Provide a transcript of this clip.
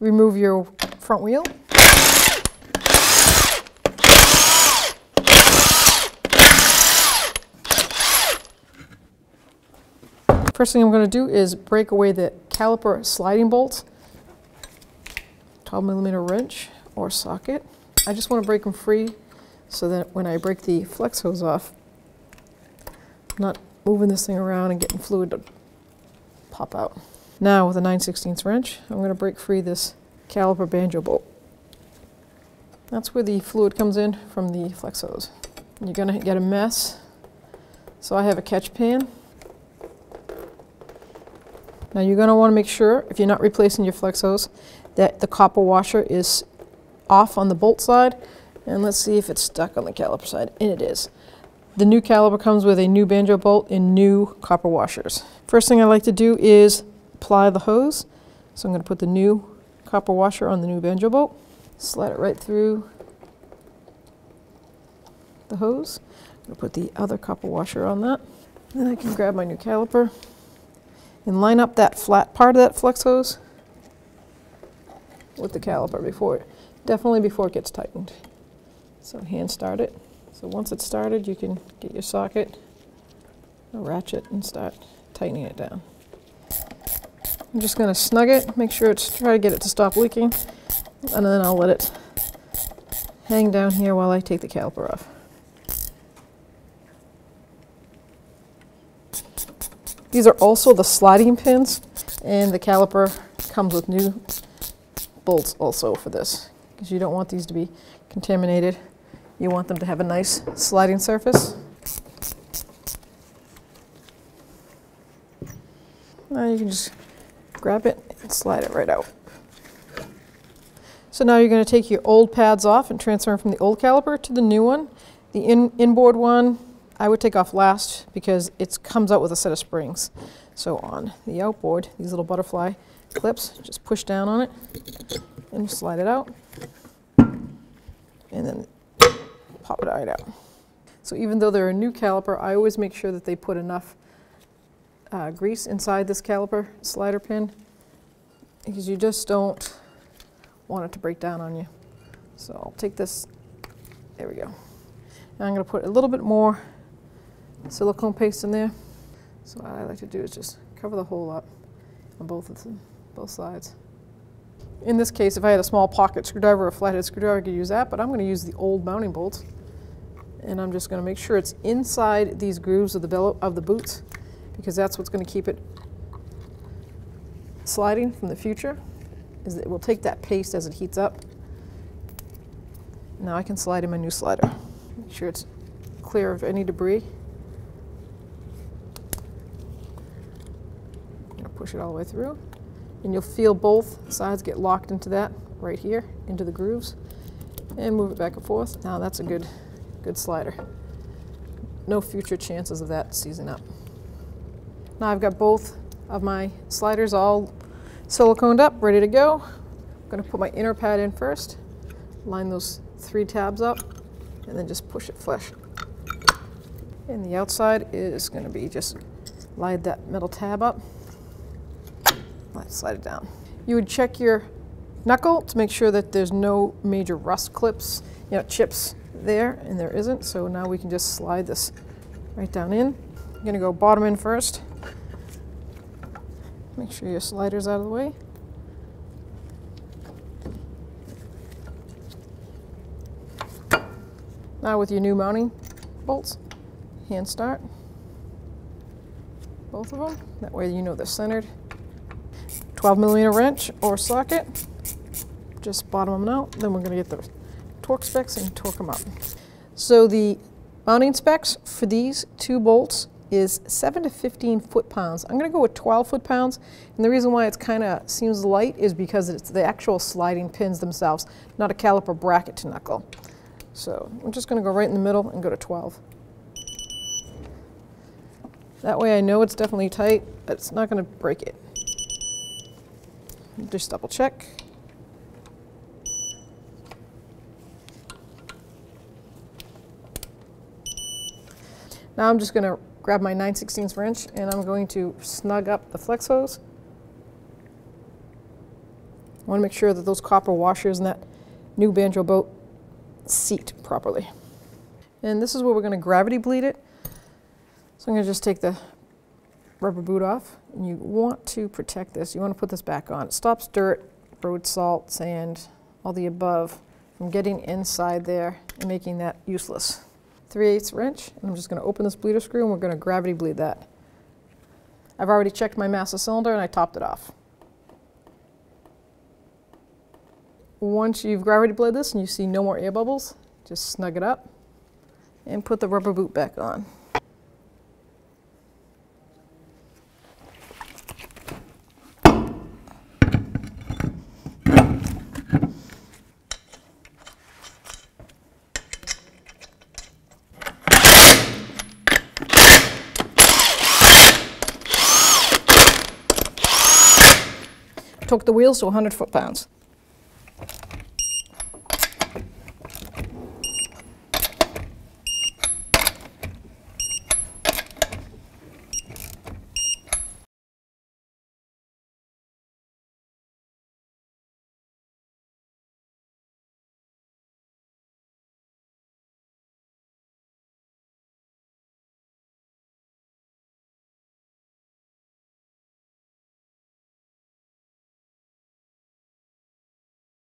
remove your front wheel. First thing I'm going to do is break away the caliper sliding bolts, 12 millimeter wrench or socket. I just want to break them free so that when I break the flex hose off, I'm not moving this thing around and getting fluid to pop out. Now with a 9 16 wrench, I'm going to break free this caliper banjo bolt. That's where the fluid comes in from the flex hose. You're going to get a mess. So I have a catch pan. Now you're going to want to make sure, if you're not replacing your flex hose, that the copper washer is off on the bolt side. And let's see if it's stuck on the caliper side. And it is. The new caliper comes with a new banjo bolt and new copper washers. First thing I like to do is apply the hose. So I'm going to put the new copper washer on the new banjo bolt, slide it right through the hose. I'm going to put the other copper washer on that. Then I can grab my new caliper and line up that flat part of that flex hose with the caliper before, definitely before it gets tightened. So hand start it. So once it's started, you can get your socket, a ratchet, and start tightening it down. I'm just going to snug it, make sure it's, try to get it to stop leaking, and then I'll let it hang down here while I take the caliper off. These are also the sliding pins, and the caliper comes with new bolts also for this, because you don't want these to be contaminated. You want them to have a nice sliding surface. Now you can just grab it and slide it right out. So now you're going to take your old pads off and transfer them from the old caliper to the new one. The in inboard one I would take off last because it comes out with a set of springs. So on the outboard, these little butterfly clips, just push down on it and slide it out. And then pop it right out. So even though they're a new caliper, I always make sure that they put enough uh, grease inside this caliper slider pin because you just don't want it to break down on you. So I'll take this, there we go. Now I'm going to put a little bit more silicone paste in there. So what I like to do is just cover the hole up on both of them, both sides. In this case, if I had a small pocket screwdriver or a flathead screwdriver, I could use that, but I'm going to use the old mounting bolts. And I'm just going to make sure it's inside these grooves of the, of the boots because that's what's going to keep it sliding from the future is that it will take that paste as it heats up. Now I can slide in my new slider. Make sure it's clear of any debris. push it all the way through. And you'll feel both sides get locked into that right here, into the grooves. And move it back and forth. Now that's a good, good slider. No future chances of that seizing up. Now I've got both of my sliders all siliconed up, ready to go. I'm going to put my inner pad in first, line those three tabs up, and then just push it flush. And the outside is going to be just line that metal tab up. Slide it down. You would check your knuckle to make sure that there's no major rust clips, you know, chips there, and there isn't. So now we can just slide this right down in. I'm gonna go bottom in first. Make sure your slider's out of the way. Now with your new mounting bolts, hand start both of them. That way you know they're centered. 12 millimeter wrench or socket. Just bottom them out. Then we're going to get the torque specs and torque them up. So the mounting specs for these two bolts is 7 to 15 foot-pounds. I'm going to go with 12 foot-pounds, and the reason why it's kind of seems light is because it's the actual sliding pins themselves, not a caliper bracket to knuckle. So I'm just going to go right in the middle and go to 12. That way I know it's definitely tight, but it's not going to break it. Just double check. Now I'm just going to grab my 9 16 wrench and I'm going to snug up the flex hose. I want to make sure that those copper washers in that new banjo bolt seat properly. And this is where we're going to gravity bleed it. So I'm going to just take the rubber boot off. And you want to protect this. You want to put this back on. It stops dirt, road salt, sand, all the above from getting inside there and making that useless. 3 8 wrench, and I'm just going to open this bleeder screw and we're going to gravity bleed that. I've already checked my master cylinder and I topped it off. Once you've gravity bled this and you see no more air bubbles, just snug it up and put the rubber boot back on. Took the wheels to 100 foot-pounds.